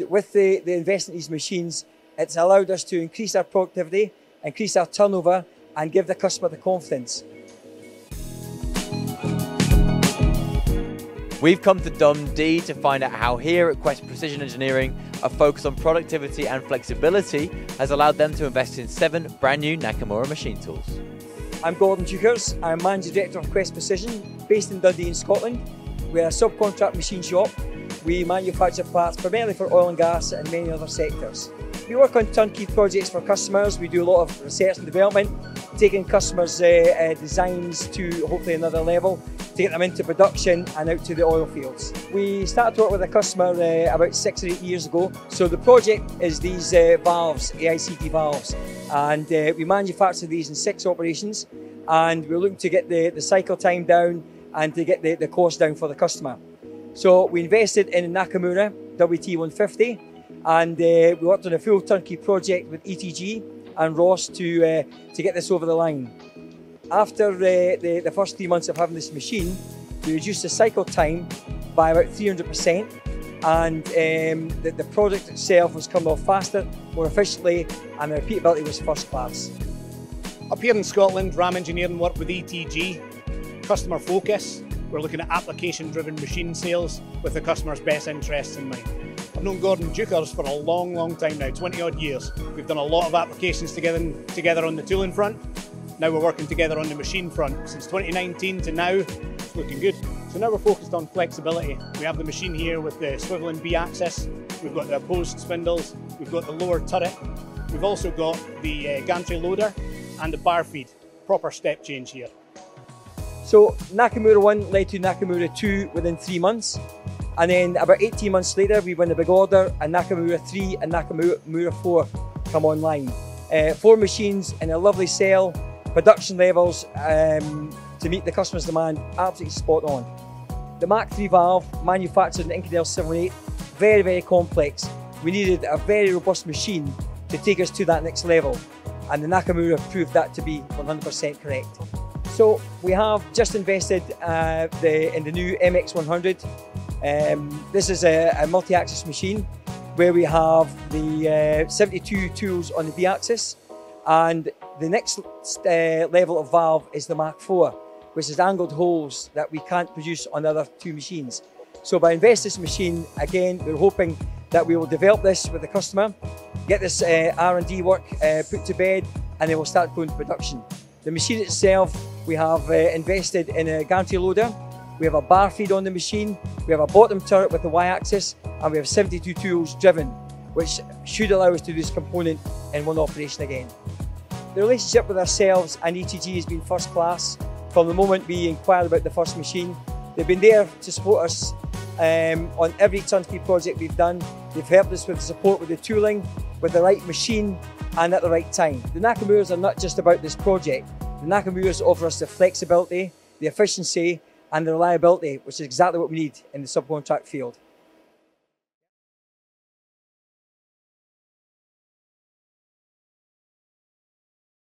With the, the investment in these machines, it's allowed us to increase our productivity, increase our turnover, and give the customer the confidence. We've come to Dundee to find out how here at Quest Precision Engineering, a focus on productivity and flexibility has allowed them to invest in seven brand new Nakamura machine tools. I'm Gordon Deuchars. I'm Managing Director of Quest Precision, based in Dundee in Scotland. We're a subcontract machine shop we manufacture parts primarily for oil and gas and many other sectors. We work on turnkey projects for customers. We do a lot of research and development, taking customers' uh, uh, designs to hopefully another level, taking them into production and out to the oil fields. We started to work with a customer uh, about six or eight years ago. So the project is these uh, valves, AICT valves, and uh, we manufacture these in six operations and we're looking to get the, the cycle time down and to get the, the cost down for the customer. So we invested in Nakamura WT150 and uh, we worked on a full turnkey project with ETG and Ross to, uh, to get this over the line. After uh, the, the first three months of having this machine, we reduced the cycle time by about 300% and um, the, the product itself was coming off faster, more efficiently and the repeatability was first class. Up here in Scotland, RAM Engineering work with ETG, customer focus, we're looking at application driven machine sales with the customer's best interests in mind. I've known Gordon Deuchars for a long, long time now, 20 odd years. We've done a lot of applications together, together on the tooling front. Now we're working together on the machine front. Since 2019 to now, it's looking good. So now we're focused on flexibility. We have the machine here with the swiveling B axis. We've got the opposed spindles. We've got the lower turret. We've also got the uh, gantry loader and the bar feed. Proper step change here. So Nakamura 1 led to Nakamura 2 within three months. And then about 18 months later, we won a big order and Nakamura 3 and Nakamura 4 come online. Uh, four machines in a lovely sale, production levels um, to meet the customer's demand, absolutely spot on. The Mach 3 valve, manufactured in Inconel 78, very, very complex. We needed a very robust machine to take us to that next level. And the Nakamura proved that to be 100% correct. So we have just invested uh, the, in the new MX100. Um, this is a, a multi-axis machine where we have the uh, 72 tools on the B-axis and the next uh, level of valve is the Mach 4 which is angled holes that we can't produce on the other two machines. So by investing this machine, again, we're hoping that we will develop this with the customer, get this uh, R&D work uh, put to bed, and then we'll start going to production. The machine itself, we have uh, invested in a gantry loader. We have a bar feed on the machine. We have a bottom turret with the Y-axis, and we have 72 tools driven, which should allow us to do this component in one operation again. The relationship with ourselves and ETG has been first class. From the moment we inquired about the first machine, they've been there to support us um, on every turnkey project we've done. They've helped us with support with the tooling, with the right machine, and at the right time. The Nakamuras are not just about this project. The Nakamuras offer us the flexibility, the efficiency and the reliability, which is exactly what we need in the subcontract field.